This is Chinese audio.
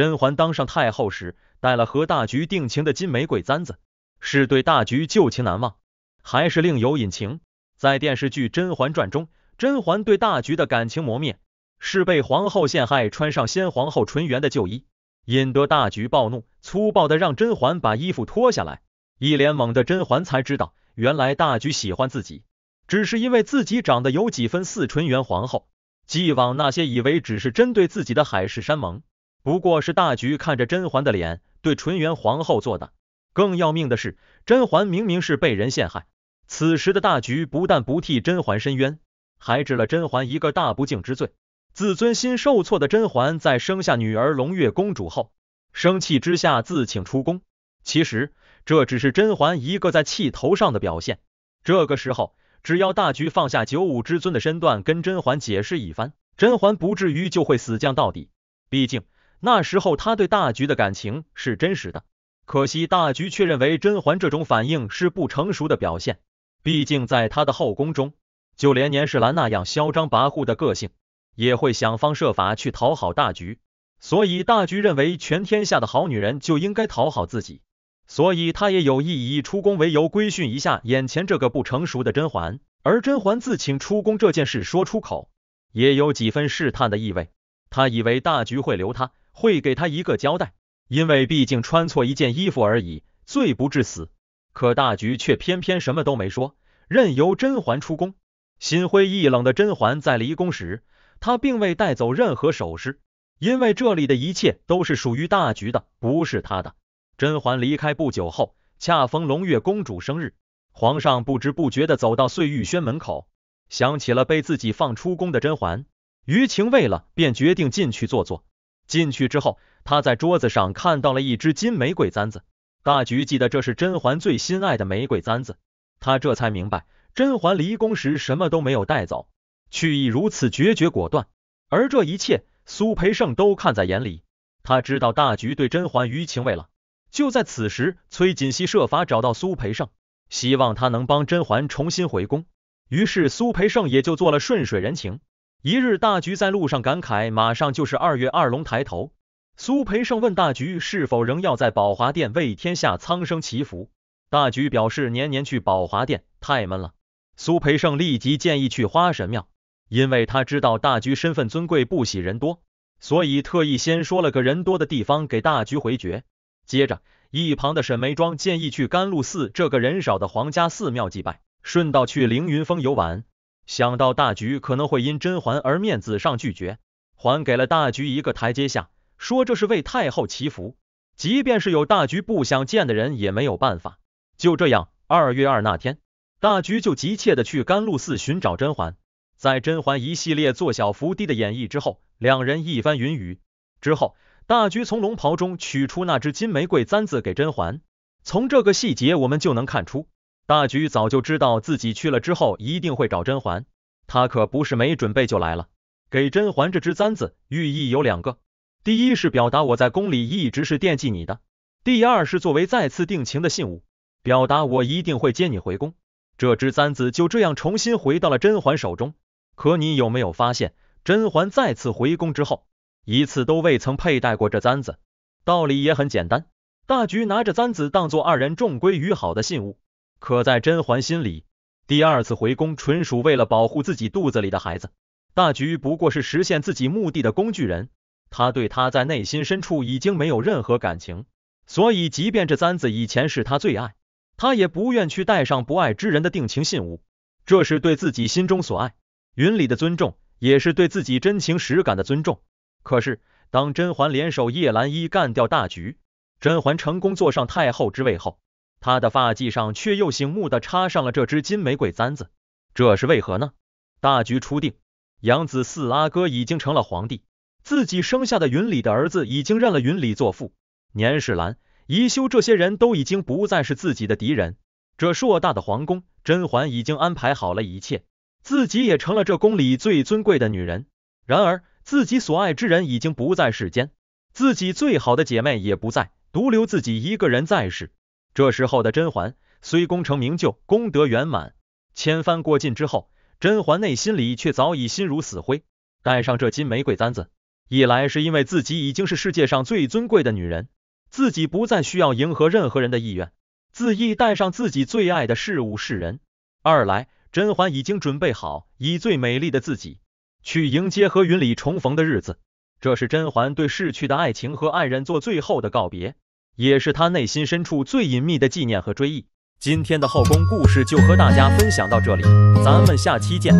甄嬛当上太后时，戴了和大菊定情的金玫瑰簪子，是对大菊旧情难忘，还是另有隐情？在电视剧《甄嬛传》中，甄嬛对大菊的感情磨灭，是被皇后陷害，穿上先皇后纯元的旧衣，引得大菊暴怒，粗暴的让甄嬛把衣服脱下来。一脸懵的甄嬛才知道，原来大菊喜欢自己，只是因为自己长得有几分似纯元皇后。既往那些以为只是针对自己的海誓山盟，不过是大局看着甄嬛的脸对纯元皇后做的。更要命的是，甄嬛明明是被人陷害，此时的大局不但不替甄嬛伸冤，还治了甄嬛一个大不敬之罪。自尊心受挫的甄嬛在生下女儿胧月公主后，生气之下自请出宫。其实这只是甄嬛一个在气头上的表现。这个时候。只要大局放下九五之尊的身段，跟甄嬛解释一番，甄嬛不至于就会死犟到底。毕竟那时候他对大局的感情是真实的。可惜大局却认为甄嬛这种反应是不成熟的表现。毕竟在他的后宫中，就连年世兰那样嚣张跋扈的个性，也会想方设法去讨好大局。所以大局认为全天下的好女人就应该讨好自己。所以他也有意以出宫为由规训一下眼前这个不成熟的甄嬛，而甄嬛自请出宫这件事说出口，也有几分试探的意味。他以为大局会留他，会给他一个交代，因为毕竟穿错一件衣服而已，罪不至死。可大菊却偏偏什么都没说，任由甄嬛出宫。心灰意冷的甄嬛在离宫时，她并未带走任何首饰，因为这里的一切都是属于大菊的，不是她的。甄嬛离开不久后，恰逢胧月公主生日，皇上不知不觉的走到碎玉轩门口，想起了被自己放出宫的甄嬛，余情未了，便决定进去坐坐。进去之后，他在桌子上看到了一支金玫瑰簪子，大菊记得这是甄嬛最心爱的玫瑰簪子，他这才明白甄嬛离宫时什么都没有带走，去意如此决绝果断，而这一切苏培盛都看在眼里，他知道大菊对甄嬛余情未了。就在此时，崔锦熙设法找到苏培盛，希望他能帮甄嬛重新回宫。于是苏培盛也就做了顺水人情。一日，大菊在路上感慨，马上就是二月二龙抬头。苏培盛问大菊是否仍要在宝华殿为天下苍生祈福。大菊表示年年去宝华殿太闷了。苏培盛立即建议去花神庙，因为他知道大菊身份尊贵，不喜人多，所以特意先说了个人多的地方给大菊回绝。接着，一旁的沈眉庄建议去甘露寺这个人少的皇家寺庙祭拜，顺道去凌云峰游玩。想到大菊可能会因甄嬛而面子上拒绝，还给了大菊一个台阶下，说这是为太后祈福，即便是有大菊不想见的人也没有办法。就这样，二月二那天，大菊就急切的去甘露寺寻找甄嬛。在甄嬛一系列做小伏低的演绎之后，两人一番云雨之后。大菊从龙袍中取出那只金玫瑰簪子给甄嬛，从这个细节我们就能看出，大菊早就知道自己去了之后一定会找甄嬛，他可不是没准备就来了。给甄嬛这只簪子，寓意有两个，第一是表达我在宫里一直是惦记你的，第二是作为再次定情的信物，表达我一定会接你回宫。这支簪子就这样重新回到了甄嬛手中。可你有没有发现，甄嬛再次回宫之后？一次都未曾佩戴过这簪子，道理也很简单。大菊拿着簪子当做二人重归于好的信物，可在甄嬛心里，第二次回宫纯属为了保护自己肚子里的孩子。大菊不过是实现自己目的的工具人，他对他在内心深处已经没有任何感情，所以即便这簪子以前是他最爱，他也不愿去戴上不爱之人的定情信物。这是对自己心中所爱云里的尊重，也是对自己真情实感的尊重。可是，当甄嬛联手叶澜依干掉大局，甄嬛成功坐上太后之位后，她的发髻上却又醒目的插上了这支金玫瑰簪子，这是为何呢？大局初定，养子四阿哥已经成了皇帝，自己生下的云里的儿子已经认了云里做父，年世兰、宜修这些人都已经不再是自己的敌人，这硕大的皇宫，甄嬛已经安排好了一切，自己也成了这宫里最尊贵的女人。然而，自己所爱之人已经不在世间，自己最好的姐妹也不在，独留自己一个人在世。这时候的甄嬛虽功成名就，功德圆满，千帆过尽之后，甄嬛内心里却早已心如死灰。戴上这金玫瑰簪子，一来是因为自己已经是世界上最尊贵的女人，自己不再需要迎合任何人的意愿，恣意带上自己最爱的事物是人；二来甄嬛已经准备好以最美丽的自己去迎接和云里重逢的日子，这是甄嬛对逝去的爱情和爱人做最后的告别，也是他内心深处最隐秘的纪念和追忆。今天的后宫故事就和大家分享到这里，咱们下期见。